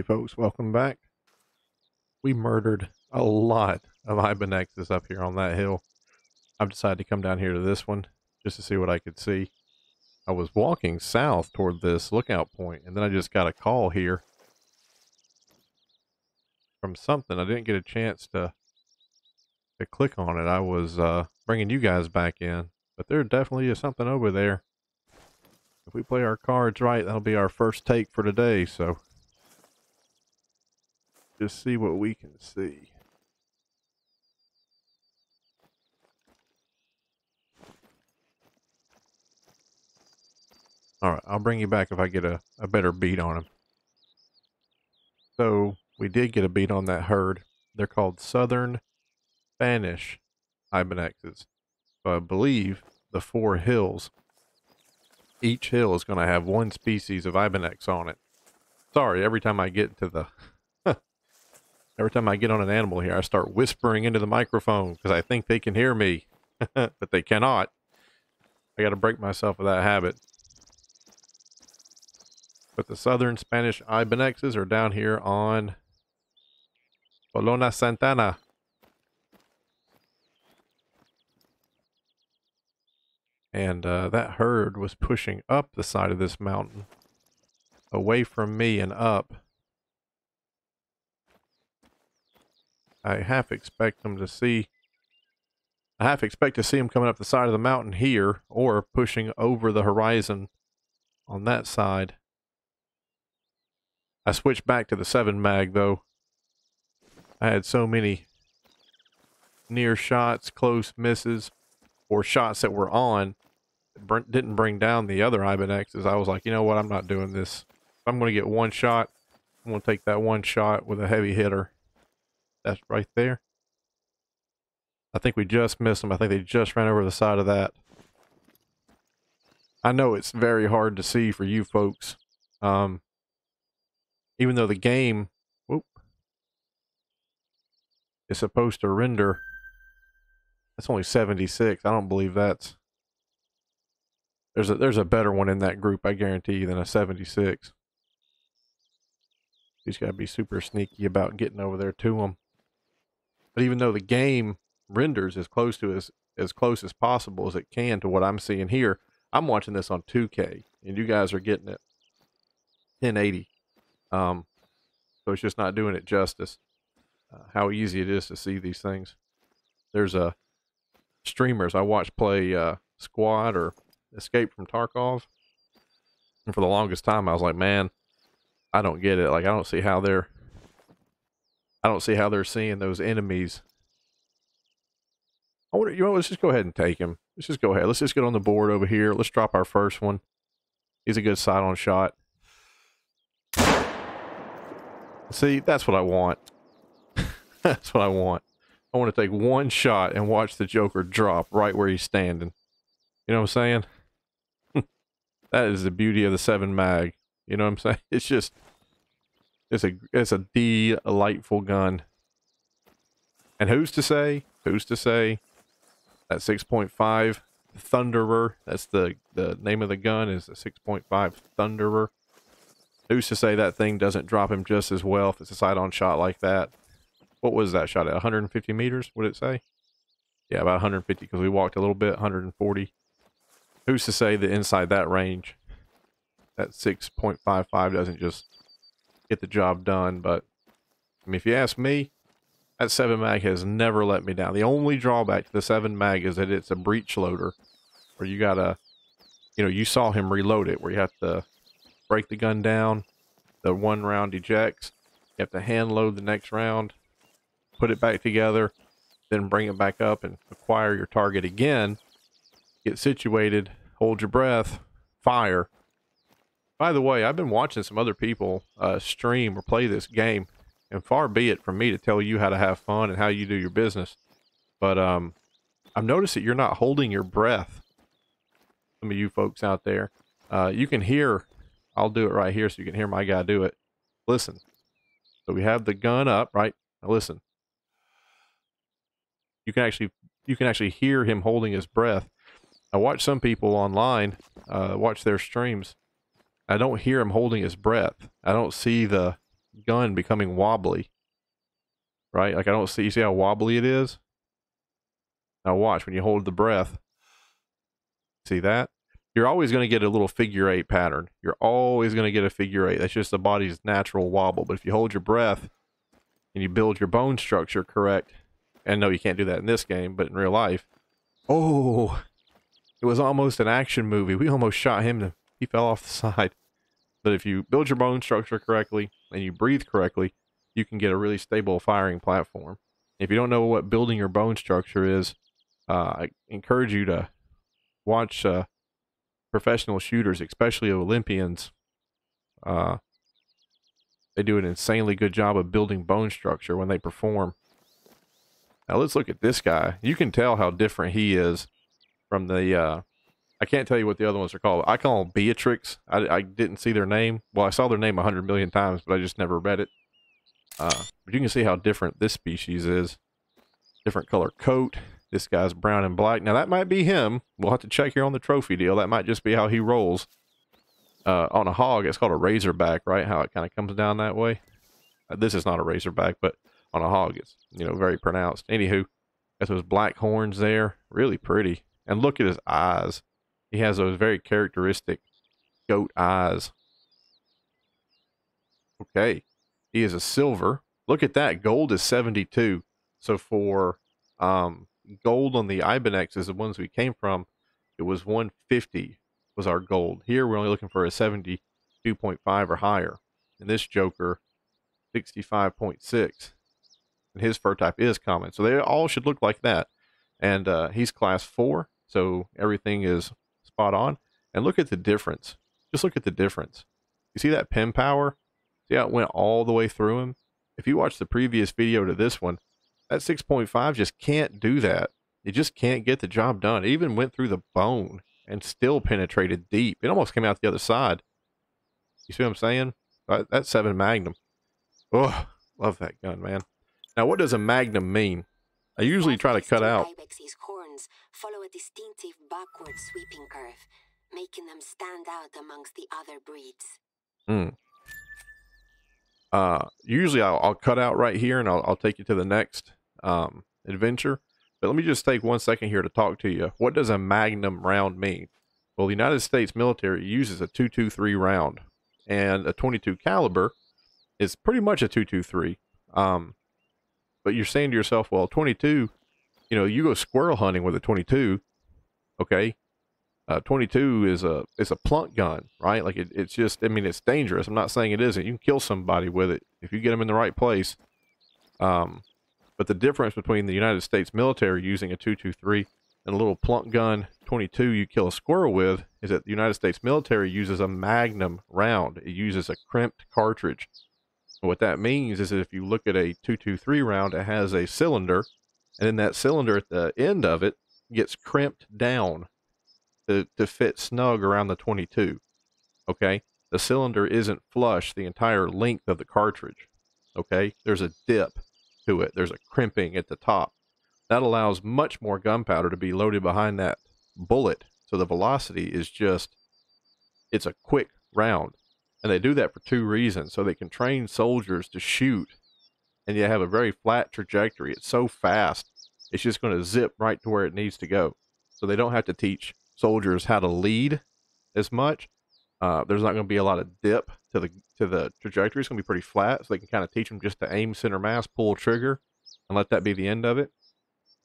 Hey folks, welcome back. We murdered a lot of Ibonexes up here on that hill. I've decided to come down here to this one just to see what I could see. I was walking south toward this lookout point and then I just got a call here from something. I didn't get a chance to to click on it. I was uh, bringing you guys back in, but there definitely is something over there. If we play our cards right, that'll be our first take for today, so just see what we can see. All right, I'll bring you back if I get a, a better beat on him. So we did get a beat on that herd. They're called Southern Spanish Ibonexes. So I believe the four hills, each hill is going to have one species of Ibonex on it. Sorry, every time I get to the Every time I get on an animal here, I start whispering into the microphone because I think they can hear me, but they cannot. I got to break myself of that habit. But the southern Spanish Ibonexes are down here on Bolona Santana. And uh, that herd was pushing up the side of this mountain, away from me and up. I half expect them to see. I half expect to see them coming up the side of the mountain here or pushing over the horizon on that side. I switched back to the 7 mag though. I had so many near shots, close misses, or shots that were on didn't bring down the other Ibonexes. I was like, you know what? I'm not doing this. If I'm going to get one shot, I'm going to take that one shot with a heavy hitter. That's right there. I think we just missed them. I think they just ran over the side of that. I know it's very hard to see for you folks. Um, even though the game whoop, is supposed to render. That's only 76. I don't believe that's. There's a there's a better one in that group, I guarantee you, than a 76. He's got to be super sneaky about getting over there to them. But even though the game renders as close to as as close as possible as it can to what I'm seeing here, I'm watching this on 2K, and you guys are getting it 1080. Um, so it's just not doing it justice. Uh, how easy it is to see these things. There's a uh, streamers I watch play uh, Squad or Escape from Tarkov, and for the longest time I was like, man, I don't get it. Like I don't see how they're I don't see how they're seeing those enemies. I wonder, you know, let's just go ahead and take him. Let's just go ahead. Let's just get on the board over here. Let's drop our first one. He's a good side on shot. See, that's what I want. that's what I want. I want to take one shot and watch the Joker drop right where he's standing. You know what I'm saying? that is the beauty of the 7 mag. You know what I'm saying? It's just it's a it's a delightful gun. And who's to say? Who's to say that 6.5 Thunderer? That's the the name of the gun is a 6.5 Thunderer. Who's to say that thing doesn't drop him just as well if it's a side-on shot like that? What was that shot at? 150 meters? Would it say? Yeah, about 150 because we walked a little bit. 140. Who's to say that inside that range, that 6.55 doesn't just get the job done. But I mean, if you ask me, that 7 mag has never let me down. The only drawback to the 7 mag is that it's a breech loader where you gotta, you know, you saw him reload it where you have to break the gun down, the one round ejects, you have to hand load the next round, put it back together, then bring it back up and acquire your target again, get situated, hold your breath, fire, by the way, I've been watching some other people uh, stream or play this game, and far be it from me to tell you how to have fun and how you do your business. But um, I've noticed that you're not holding your breath. Some of you folks out there, uh, you can hear. I'll do it right here so you can hear my guy do it. Listen. So we have the gun up, right? Now listen. You can actually you can actually hear him holding his breath. I watch some people online uh, watch their streams I don't hear him holding his breath. I don't see the gun becoming wobbly. Right? Like I don't see, you see how wobbly it is? Now watch, when you hold the breath, see that? You're always going to get a little figure eight pattern. You're always going to get a figure eight. That's just the body's natural wobble. But if you hold your breath and you build your bone structure correct, and no, you can't do that in this game, but in real life, oh, it was almost an action movie. We almost shot him. To, he fell off the side. But if you build your bone structure correctly and you breathe correctly, you can get a really stable firing platform. If you don't know what building your bone structure is, uh, I encourage you to watch uh, professional shooters, especially Olympians. Uh, they do an insanely good job of building bone structure when they perform. Now let's look at this guy. You can tell how different he is from the. I can't tell you what the other ones are called. I call them Beatrix. I, I didn't see their name. Well, I saw their name a hundred million times, but I just never read it. Uh, but you can see how different this species is. Different color coat, this guy's brown and black. Now that might be him. We'll have to check here on the trophy deal. That might just be how he rolls. Uh, on a hog, it's called a razorback, right? How it kind of comes down that way. Uh, this is not a razorback, but on a hog, it's you know very pronounced. Anywho, got those black horns there, really pretty. And look at his eyes. He has those very characteristic goat eyes. Okay, he is a silver. Look at that. Gold is 72. So for um, gold on the Ibex is the ones we came from. It was 150 was our gold. Here we're only looking for a 72.5 or higher. And this Joker, 65.6. And his fur type is common. So they all should look like that. And uh, he's class 4, so everything is spot on. And look at the difference. Just look at the difference. You see that pin power? See how it went all the way through him? If you watch the previous video to this one, that 6.5 just can't do that. It just can't get the job done. It even went through the bone and still penetrated deep. It almost came out the other side. You see what I'm saying? That, 7 Magnum. Oh, love that gun, man. Now, what does a Magnum mean? I usually try to cut out. Follow a distinctive backward sweeping curve, making them stand out amongst the other breeds. Hmm. Uh, usually I'll, I'll, cut out right here and I'll, I'll take you to the next um, adventure. But let me just take one second here to talk to you. What does a magnum round mean? Well, the United States military uses a 223 round, and a 22 caliber is pretty much a 223. Um, but you're saying to yourself, well, 22, you know, you go squirrel hunting with a 22, okay? Uh, 22 is a it's a plunk gun, right? Like it, it's just, I mean, it's dangerous. I'm not saying it isn't. You can kill somebody with it if you get them in the right place. Um, but the difference between the United States military using a 223 and a little plunk gun 22 you kill a squirrel with is that the United States military uses a magnum round. It uses a crimped cartridge. And what that means is that if you look at a 223 round, it has a cylinder, and then that cylinder at the end of it gets crimped down to, to fit snug around the 22. Okay? The cylinder isn't flush the entire length of the cartridge. Okay? There's a dip to it. There's a crimping at the top. That allows much more gunpowder to be loaded behind that bullet. So the velocity is just, it's a quick round. And they do that for two reasons. So they can train soldiers to shoot and you have a very flat trajectory. It's so fast, it's just going to zip right to where it needs to go. So they don't have to teach soldiers how to lead as much. Uh, there's not going to be a lot of dip to the to the trajectory. It's going to be pretty flat, so they can kind of teach them just to aim center mass, pull trigger, and let that be the end of it.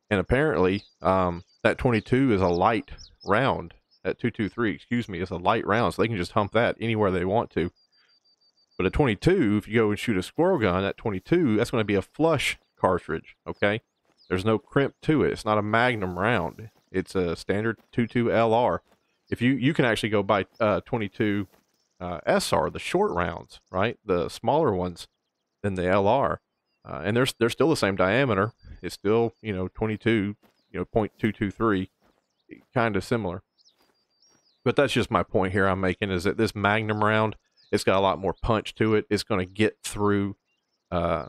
And apparently, um, that 22 is a light round. That 223, excuse me, is a light round, so they can just hump that anywhere they want to. But a 22, if you go and shoot a squirrel gun, that 22, that's going to be a flush cartridge. Okay, there's no crimp to it. It's not a Magnum round. It's a standard 22 LR if you you can actually go buy uh, 22 uh, SR, the short rounds, right, the smaller ones than the LR, uh, and they're they're still the same diameter. It's still you know 22, you know 0.223, kind of similar. But that's just my point here. I'm making is that this Magnum round, it's got a lot more punch to it. It's going to get through uh,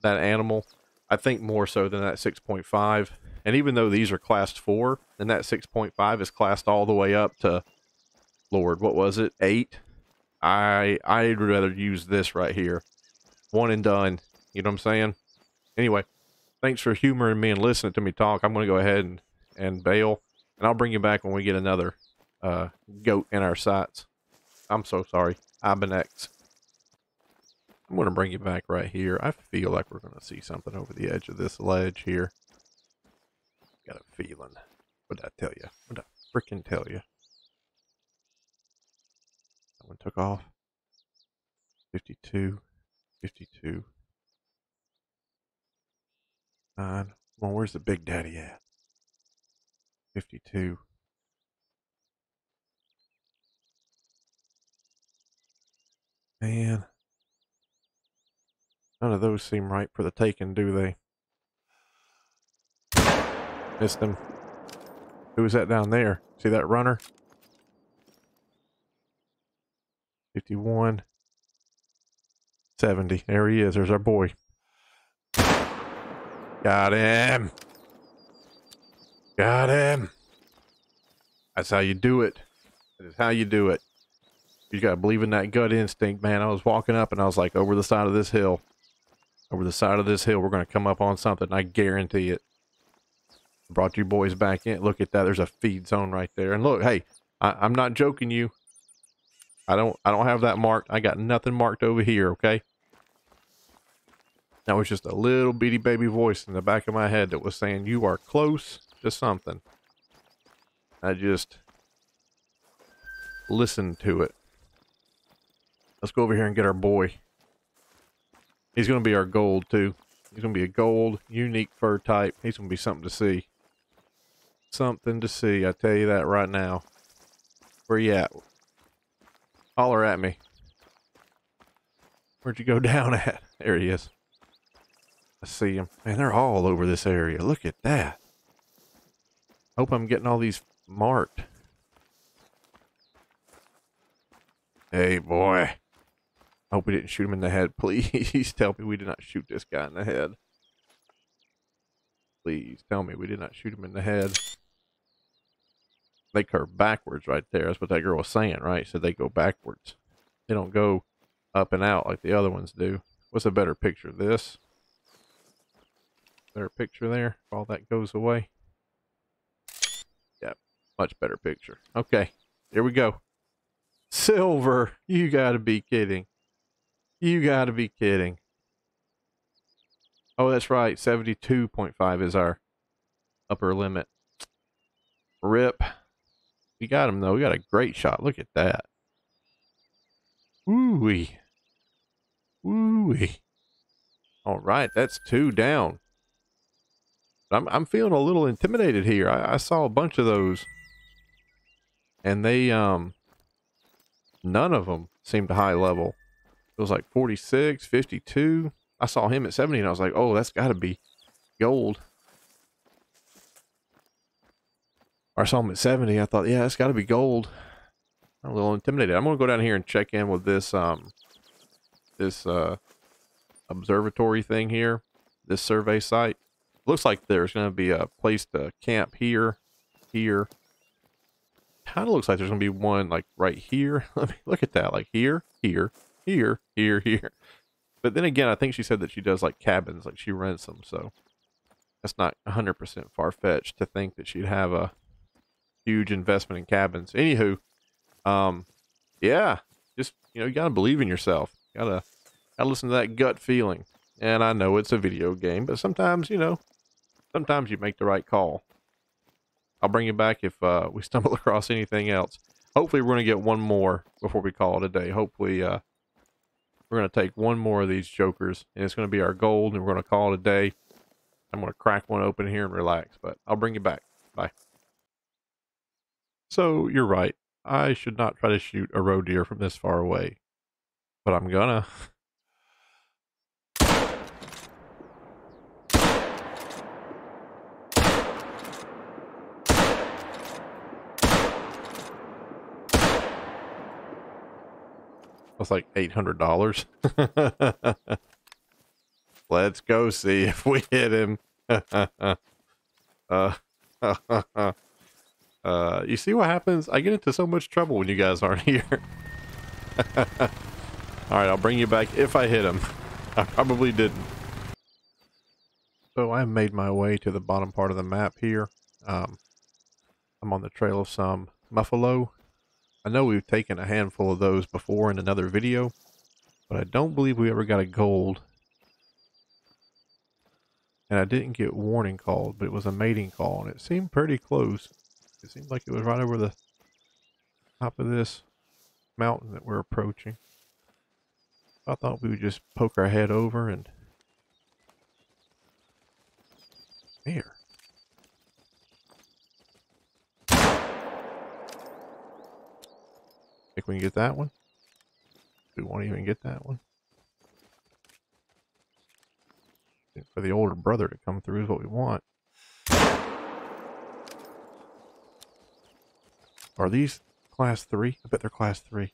that animal. I think more so than that 6.5. And even though these are classed four, and that 6.5 is classed all the way up to, Lord, what was it, eight? I I'd rather use this right here. one and done. You know what I'm saying? Anyway, thanks for humoring me and listening to me talk. I'm going to go ahead and, and bail, and I'll bring you back when we get another uh, goat in our sights. I'm so sorry. Ibex. I'm going to bring you back right here. I feel like we're going to see something over the edge of this ledge here. Got a feeling. What'd I tell you? What'd I freaking tell you? That one took off. 52. 52. Nine. Well, where's the big daddy at? 52. Man. None of those seem right for the taking, do they? Missed him. Who was that down there? See that runner? 51. 70. There he is. There's our boy. Got him. Got him. That's how you do it. That is how you do it. You got to believe in that gut instinct, man. I was walking up and I was like, over the side of this hill. Over the side of this hill, we're going to come up on something. I guarantee it. Brought you boys back in. Look at that. There's a feed zone right there. And look, hey, I, I'm not joking you. I don't I don't have that marked. I got nothing marked over here, okay? That was just a little bitty baby voice in the back of my head that was saying you are close to something. I just listened to it. Let's go over here and get our boy. He's going to be our gold too. He's going to be a gold, unique fur type. He's going to be something to see. Something to see, I tell you that right now. Where you at? Holler at me. Where'd you go down at? There he is. I see him. Man, they're all over this area. Look at that. Hope I'm getting all these marked. Hey, boy. Hope we didn't shoot him in the head. Please tell me we did not shoot this guy in the head. Please tell me we did not shoot him in the head. They curve backwards right there. That's what that girl was saying, right? So they go backwards. They don't go up and out like the other ones do. What's a better picture? Of this? Better picture there? All that goes away. Yep. Much better picture. Okay. Here we go. Silver. You gotta be kidding. You gotta be kidding. Oh, that's right. 72.5 is our upper limit. Rip. We got him, though. We got a great shot. Look at that. Woo-wee. Woo-wee. All right, that's two down. I'm, I'm feeling a little intimidated here. I, I saw a bunch of those. And they, um, none of them seemed high level. It was like 46, 52. I saw him at 70 and I was like, oh, that's got to be gold. Or I saw him at 70. I thought, yeah, that's got to be gold. I'm a little intimidated. I'm going to go down here and check in with this, um, this, uh, observatory thing here. This survey site. Looks like there's going to be a place to camp here, here. Kind of looks like there's going to be one like right here. Let me look at that. Like here, here, here, here, here. But then again, I think she said that she does like cabins, like she rents them. So that's not 100% far fetched to think that she'd have a huge investment in cabins. Anywho, um, yeah, just you know, you gotta believe in yourself. You gotta gotta listen to that gut feeling. And I know it's a video game, but sometimes you know, sometimes you make the right call. I'll bring you back if uh, we stumble across anything else. Hopefully, we're gonna get one more before we call it a day. Hopefully, uh, we're going to take one more of these jokers, and it's going to be our gold, and we're going to call it a day. I'm going to crack one open here and relax, but I'll bring you back. Bye. So, you're right. I should not try to shoot a roe deer from this far away, but I'm gonna. That's like eight hundred dollars. Let's go see if we hit him. uh, uh, you see what happens? I get into so much trouble when you guys aren't here. All right, I'll bring you back if I hit him. I probably didn't. So I made my way to the bottom part of the map here. Um, I'm on the trail of some muffalo. I know we've taken a handful of those before in another video, but I don't believe we ever got a gold. And I didn't get warning called, but it was a mating call, and it seemed pretty close. It seemed like it was right over the top of this mountain that we're approaching. I thought we would just poke our head over and... Here. We can get that one? We won't even get that one. For the older brother to come through is what we want. Are these class 3? I bet they're class 3.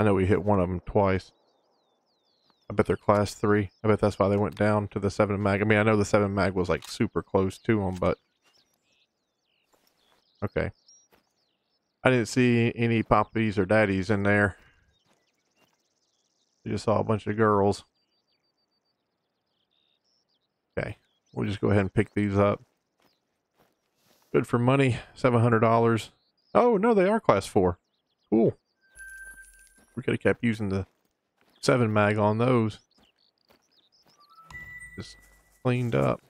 I know we hit one of them twice. I bet they're class 3. I bet that's why they went down to the 7 mag. I mean, I know the 7 mag was like super close to them, but... Okay. I didn't see any poppies or daddies in there. I just saw a bunch of girls. Okay. We'll just go ahead and pick these up. Good for money. $700. Oh, no, they are class 4. Cool. We could have kept using the 7 mag on those. Just cleaned up.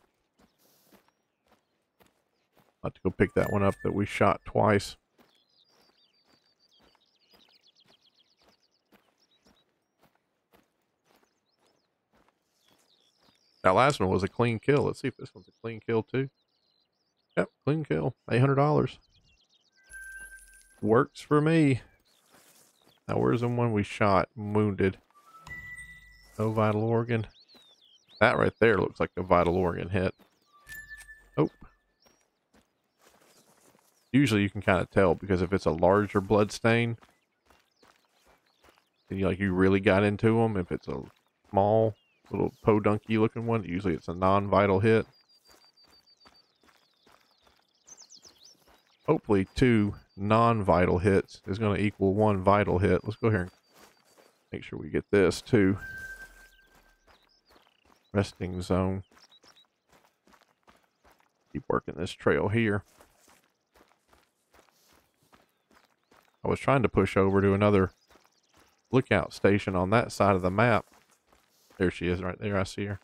I'll have to go pick that one up that we shot twice. That last one was a clean kill. Let's see if this one's a clean kill too. Yep, clean kill. $800. Works for me. Now, where's the one we shot? Wounded. No vital organ. That right there looks like a vital organ hit. Oh. Usually you can kind of tell because if it's a larger blood stain, then you like you really got into them. If it's a small little podunky looking one, usually it's a non-vital hit. Hopefully two non-vital hits is going to equal one vital hit. Let's go here and make sure we get this too. Resting zone. Keep working this trail here. I was trying to push over to another lookout station on that side of the map. There she is right there. I see her.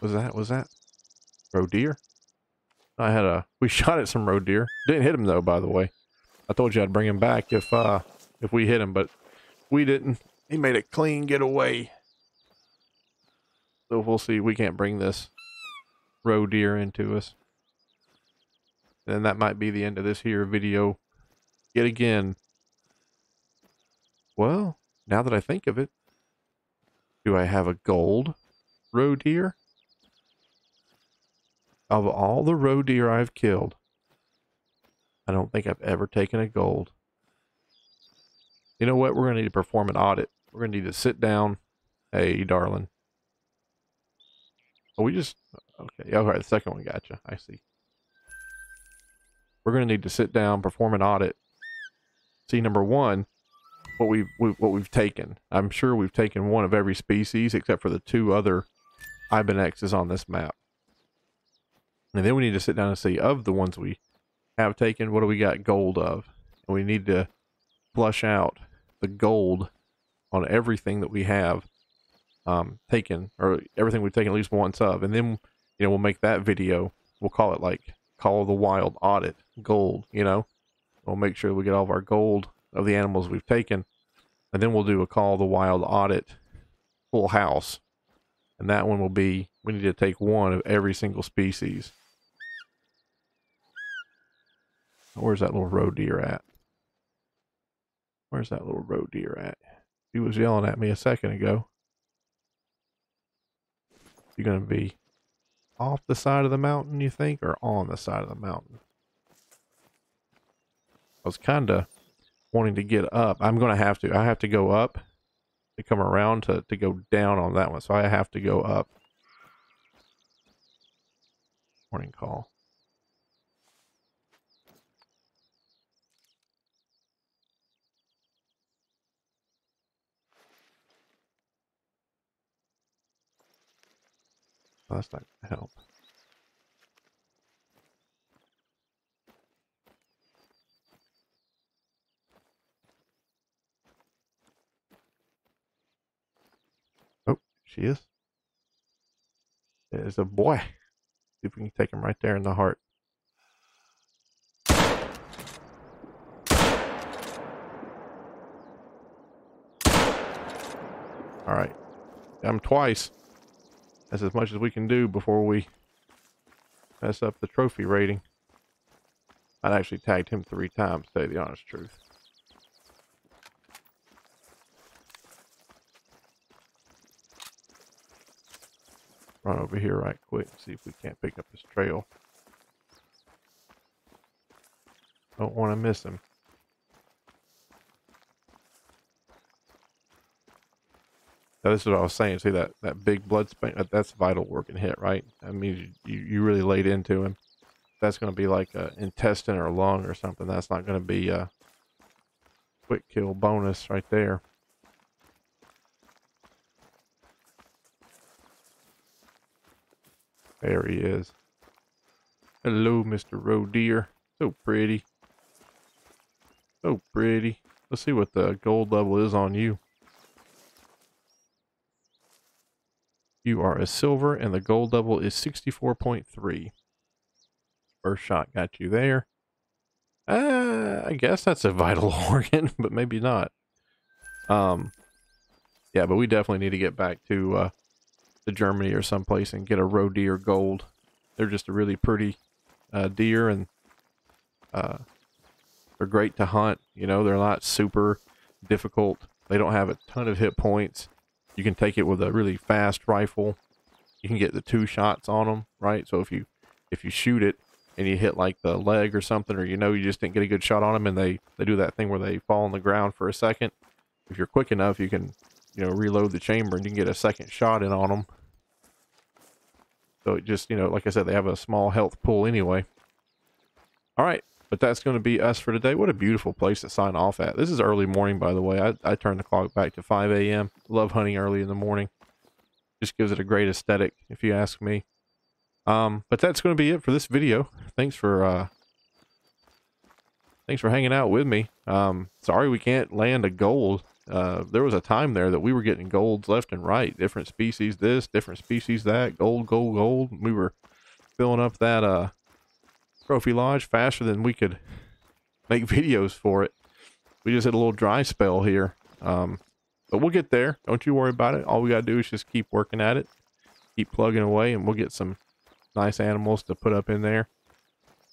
Was that, was that roe deer? I had a, we shot at some roe deer. Didn't hit him though, by the way. I told you I'd bring him back if, uh, if we hit him, but we didn't. He made a clean getaway. So we'll see. We can't bring this roe deer into us. And that might be the end of this here video. Yet again. Well, now that I think of it, do I have a gold roe deer? Of all the roe deer I've killed, I don't think I've ever taken a gold. You know what? We're going to need to perform an audit. We're going to need to sit down. Hey, darling. Oh, we just... Okay, all right, the second one gotcha. I see. We're going to need to sit down, perform an audit. See, number one, what we've, we, what we've taken. I'm sure we've taken one of every species except for the two other Ibenexes on this map. And then we need to sit down and see of the ones we have taken, what do we got gold of? And we need to flush out the gold on everything that we have um, taken, or everything we've taken at least once of. And then, you know, we'll make that video. We'll call it like Call of the Wild Audit Gold, you know? We'll make sure we get all of our gold of the animals we've taken. And then we'll do a Call of the Wild Audit Full House. And that one will be, we need to take one of every single species. Where's that little roe deer at? Where's that little roe deer at? He was yelling at me a second ago. You're going to be off the side of the mountain, you think, or on the side of the mountain? I was kind of wanting to get up. I'm going to have to. I have to go up to come around to, to go down on that one. So I have to go up. Morning call. Well, that's not going to help. Oh, she is. There's a boy. See if we can take him right there in the heart. All right. Got twice. That's as much as we can do before we mess up the trophy rating. I'd actually tagged him three times, to tell you the honest truth. Run over here right quick, and see if we can't pick up this trail. Don't want to miss him. This is what I was saying. See that that big blood stain? That's vital organ hit, right? That means you, you really laid into him. That's going to be like an intestine or lung or something. That's not going to be a quick kill bonus right there. There he is. Hello, Mr. Roe Deer. So pretty. So pretty. Let's see what the gold level is on you. You are a silver, and the gold level is 64.3. First shot got you there. Uh, I guess that's a vital organ, but maybe not. Um, yeah, but we definitely need to get back to uh, to Germany or someplace and get a roe deer gold. They're just a really pretty uh, deer, and uh, they're great to hunt. You know, they're not super difficult. They don't have a ton of hit points. You can take it with a really fast rifle. You can get the two shots on them, right? So if you if you shoot it and you hit like the leg or something, or you know you just didn't get a good shot on them, and they they do that thing where they fall on the ground for a second. If you're quick enough, you can you know reload the chamber and you can get a second shot in on them. So it just you know, like I said, they have a small health pool anyway. All right, but that's going to be us for today. What a beautiful place to sign off at. This is early morning, by the way. I, I turned the clock back to 5 a.m. Love hunting early in the morning. Just gives it a great aesthetic, if you ask me. Um, but that's going to be it for this video. Thanks for uh, thanks for hanging out with me. Um, sorry we can't land a gold. Uh, there was a time there that we were getting golds left and right. Different species this, different species that. Gold, gold, gold. We were filling up that uh, Trophy Lodge faster than we could make videos for it. We just had a little dry spell here. Um, but we'll get there. Don't you worry about it. All we got to do is just keep working at it. Keep plugging away and we'll get some nice animals to put up in there.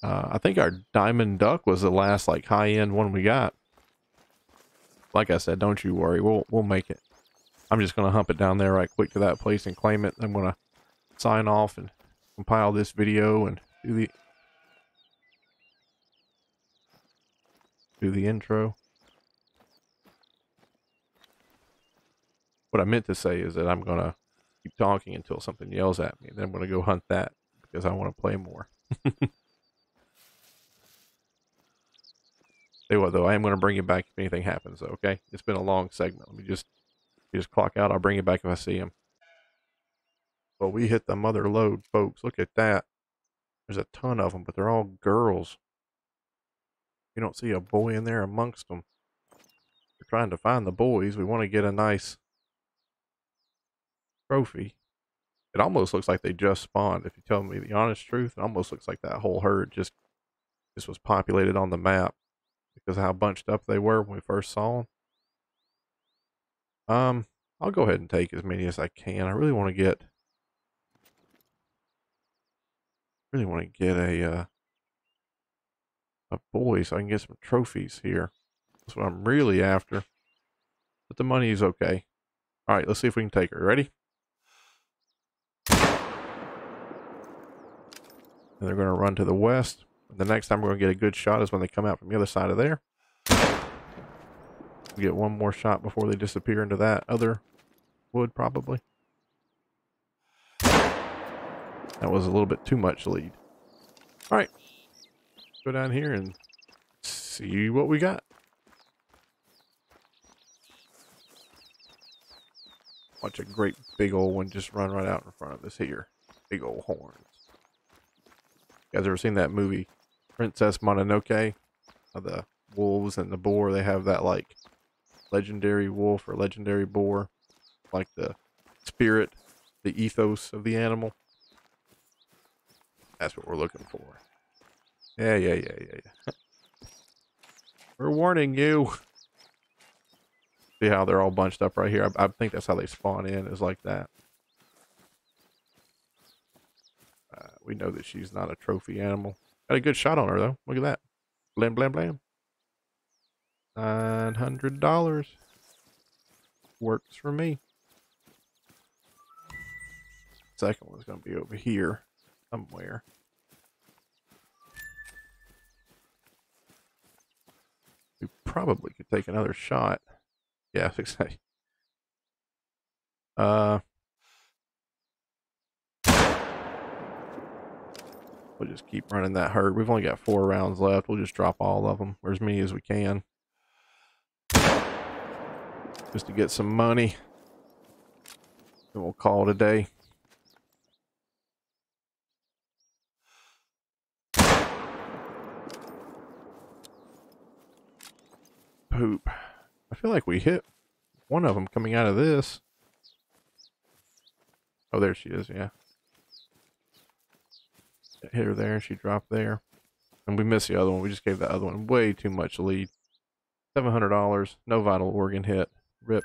Uh, I think our diamond duck was the last like high end one we got. Like I said, don't you worry. We'll we'll make it. I'm just gonna hump it down there right quick to that place and claim it. I'm gonna sign off and compile this video and do the do the intro. What I meant to say is that I'm going to keep talking until something yells at me. Then I'm going to go hunt that because I want to play more. Say what though, I am going to bring you back if anything happens. Okay, it's been a long segment. Let me just just clock out. I'll bring you back if I see him. Well, we hit the mother load, folks. Look at that. There's a ton of them, but they're all girls. You don't see a boy in there amongst them. We're trying to find the boys. We want to get a nice trophy. It almost looks like they just spawned. If you tell me the honest truth, it almost looks like that whole herd just just was populated on the map because how bunched up they were when we first saw them. Um, I'll go ahead and take as many as I can. I really want to get really want to get a uh, a boy so I can get some trophies here. That's what I'm really after. But the money is okay. All right, let's see if we can take her. Ready? And they're going to run to the west. The next time we're going to get a good shot is when they come out from the other side of there. We Get one more shot before they disappear into that other wood, probably. That was a little bit too much lead. All right. Go down here and see what we got. Watch a great big old one just run right out in front of us here. Big old horns. You guys ever seen that movie, Princess Mononoke? The wolves and the boar, they have that like legendary wolf or legendary boar, like the spirit, the ethos of the animal. That's what we're looking for. Yeah, yeah, yeah, yeah, yeah. we're warning you. See how they're all bunched up right here? I, I think that's how they spawn in, is like that. Uh, we know that she's not a trophy animal. Got a good shot on her, though. Look at that. Blam, blam, blam. $900. Works for me. Second one's going to be over here somewhere. Probably could take another shot. Yeah, exactly. Uh, we'll just keep running that herd. We've only got four rounds left. We'll just drop all of them, or as many as we can, just to get some money. And we'll call it a day. Poop. I feel like we hit one of them coming out of this. Oh, there she is, yeah. Hit her there, she dropped there. And we missed the other one. We just gave the other one way too much lead. $700. No vital organ hit. Rip.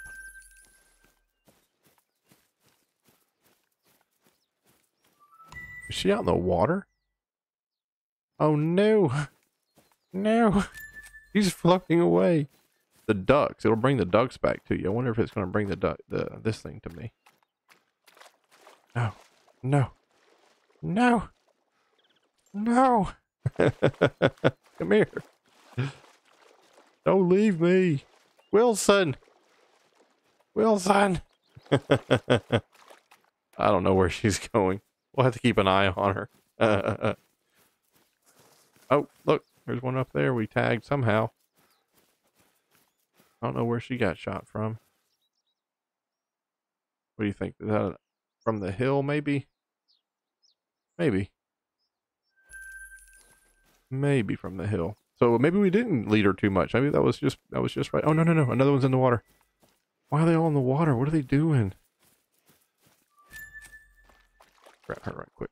Is she out in the water? Oh no. No. She's floating away the ducks. It'll bring the ducks back to you. I wonder if it's going to bring the duck, the this thing to me. No, no, no, no. Come here. Don't leave me, Wilson. Wilson. I don't know where she's going. We'll have to keep an eye on her. oh, look, there's one up there we tagged somehow. I don't know where she got shot from. What do you think? Is that from the hill, maybe? Maybe. Maybe from the hill. So maybe we didn't lead her too much. Maybe that was just that was just right. Oh no no no! Another one's in the water. Why are they all in the water? What are they doing? Grab her right quick.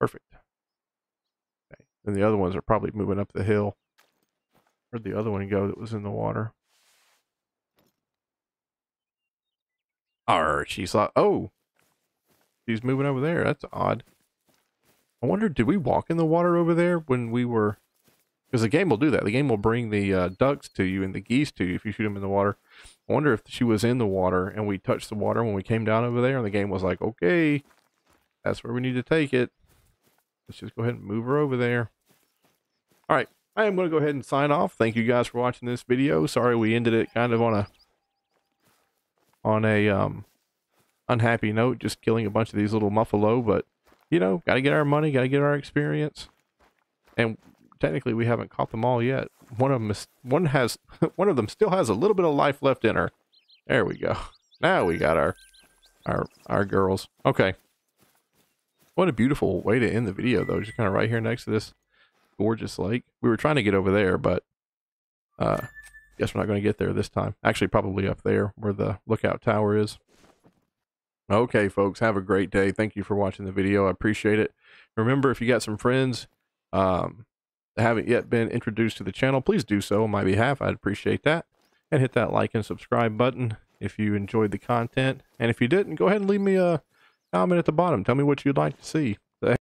Perfect. Okay. And the other ones are probably moving up the hill. Where'd the other one go that was in the water? Arr, she's like, oh, she's moving over there. That's odd. I wonder, did we walk in the water over there when we were, because the game will do that. The game will bring the uh, ducks to you and the geese to you if you shoot them in the water. I wonder if she was in the water and we touched the water when we came down over there and the game was like, okay, that's where we need to take it. Let's just go ahead and move her over there. All right. I am going to go ahead and sign off. Thank you guys for watching this video. Sorry we ended it kind of on a on a um unhappy note, just killing a bunch of these little muffalo, but you know, got to get our money, got to get our experience. And technically we haven't caught them all yet. One of them is, one has one of them still has a little bit of life left in her. There we go. Now we got our our our girls. Okay. What a beautiful way to end the video though, just kind of right here next to this gorgeous lake. We were trying to get over there, but uh, guess we're not going to get there this time. Actually, probably up there where the lookout tower is. Okay, folks, have a great day. Thank you for watching the video. I appreciate it. Remember, if you got some friends um, that haven't yet been introduced to the channel, please do so on my behalf. I'd appreciate that. And hit that like and subscribe button if you enjoyed the content. And if you didn't, go ahead and leave me a comment at the bottom. Tell me what you'd like to see.